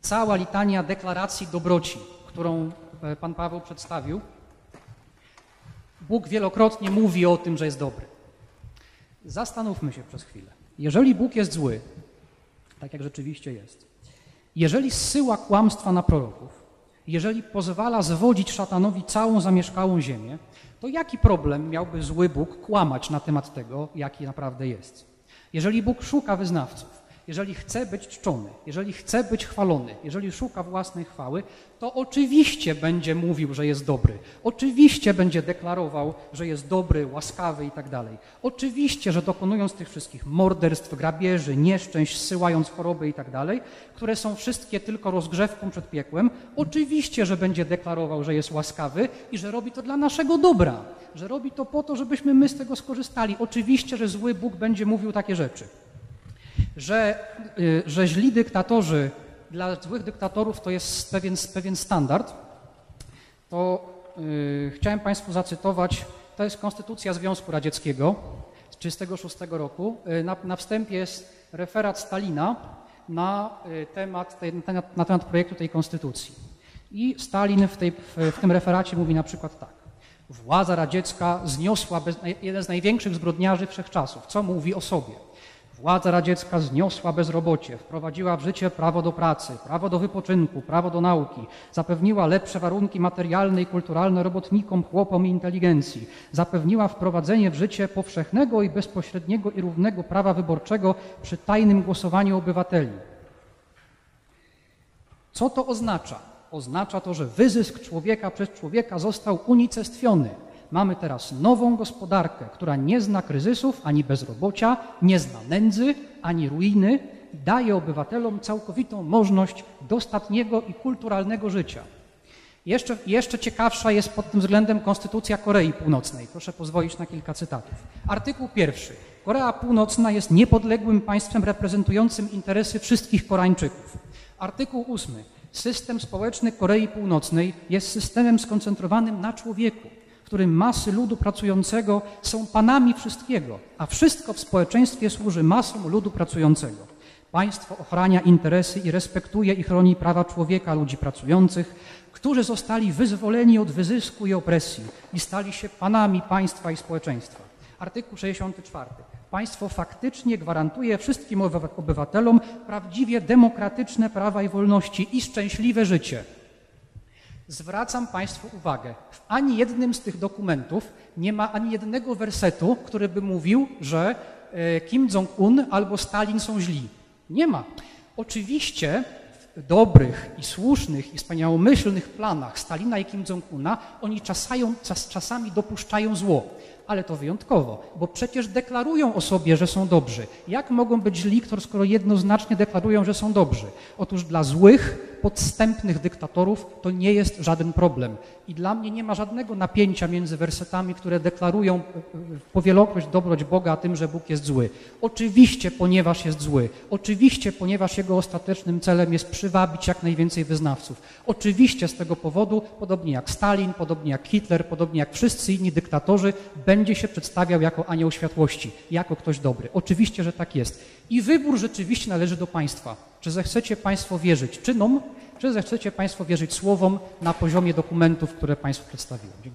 cała litania deklaracji dobroci, którą e, pan Paweł przedstawił, Bóg wielokrotnie mówi o tym, że jest dobry. Zastanówmy się przez chwilę. Jeżeli Bóg jest zły, tak jak rzeczywiście jest, jeżeli zsyła kłamstwa na proroków, jeżeli pozwala zwodzić szatanowi całą zamieszkałą ziemię, to jaki problem miałby zły Bóg kłamać na temat tego, jaki naprawdę jest? Jeżeli Bóg szuka wyznawców, jeżeli chce być czczony, jeżeli chce być chwalony, jeżeli szuka własnej chwały, to oczywiście będzie mówił, że jest dobry. Oczywiście będzie deklarował, że jest dobry, łaskawy i tak dalej. Oczywiście, że dokonując tych wszystkich morderstw, grabieży, nieszczęść, zsyłając choroby i tak dalej, które są wszystkie tylko rozgrzewką przed piekłem, oczywiście, że będzie deklarował, że jest łaskawy i że robi to dla naszego dobra, że robi to po to, żebyśmy my z tego skorzystali. Oczywiście, że zły Bóg będzie mówił takie rzeczy że, y, że źli dyktatorzy dla złych dyktatorów to jest pewien, pewien standard, to yy, chciałem Państwu zacytować, to jest Konstytucja Związku Radzieckiego z 1936 roku. Yy, na, na, wstępie jest referat Stalina na, temat, tej, na temat projektu tej konstytucji. I Stalin w, tej, w, w tym referacie mówi na przykład tak. Władza radziecka zniosła bez, jeden z największych zbrodniarzy wszechczasów. Co mówi o sobie? Władza radziecka zniosła bezrobocie, wprowadziła w życie prawo do pracy, prawo do wypoczynku, prawo do nauki, zapewniła lepsze warunki materialne i kulturalne robotnikom, chłopom i inteligencji, zapewniła wprowadzenie w życie powszechnego i bezpośredniego i równego prawa wyborczego przy tajnym głosowaniu obywateli. Co to oznacza? Oznacza to, że wyzysk człowieka przez człowieka został unicestwiony. Mamy teraz nową gospodarkę, która nie zna kryzysów ani bezrobocia, nie zna nędzy ani ruiny, daje obywatelom całkowitą możliwość dostatniego i kulturalnego życia. Jeszcze, jeszcze ciekawsza jest pod tym względem Konstytucja Korei Północnej. Proszę pozwolić na kilka cytatów. Artykuł pierwszy. Korea Północna jest niepodległym państwem reprezentującym interesy wszystkich Koreańczyków. Artykuł ósmy. System społeczny Korei Północnej jest systemem skoncentrowanym na człowieku którym masy ludu pracującego są panami wszystkiego, a wszystko w społeczeństwie służy masom ludu pracującego. Państwo ochrania interesy i respektuje i chroni prawa człowieka, ludzi pracujących, którzy zostali wyzwoleni od wyzysku i opresji i stali się panami państwa i społeczeństwa. Artykuł 64. Państwo faktycznie gwarantuje wszystkim obywatelom prawdziwie demokratyczne prawa i wolności i szczęśliwe życie. Zwracam Państwu uwagę, w ani jednym z tych dokumentów nie ma ani jednego wersetu, który by mówił, że e, Kim Jong-un albo Stalin są źli. Nie ma. Oczywiście w dobrych i słusznych i wspaniałomyślnych planach Stalina i Kim Jong-una oni czasają, czas, czasami dopuszczają zło, ale to wyjątkowo, bo przecież deklarują o sobie, że są dobrzy. Jak mogą być źli, skoro jednoznacznie deklarują, że są dobrzy? Otóż dla złych podstępnych dyktatorów to nie jest żaden problem. I dla mnie nie ma żadnego napięcia między wersetami, które deklarują e, e, powielokroć dobroć Boga, a tym, że Bóg jest zły. Oczywiście, ponieważ jest zły. Oczywiście, ponieważ jego ostatecznym celem jest przywabić jak najwięcej wyznawców. Oczywiście z tego powodu, podobnie jak Stalin, podobnie jak Hitler, podobnie jak wszyscy inni dyktatorzy, będzie się przedstawiał jako anioł światłości, jako ktoś dobry. Oczywiście, że tak jest. I wybór rzeczywiście należy do państwa. Czy zechcecie Państwo wierzyć czynom, czy zechcecie Państwo wierzyć słowom na poziomie dokumentów, które Państwu przedstawiłem? Dziękuję.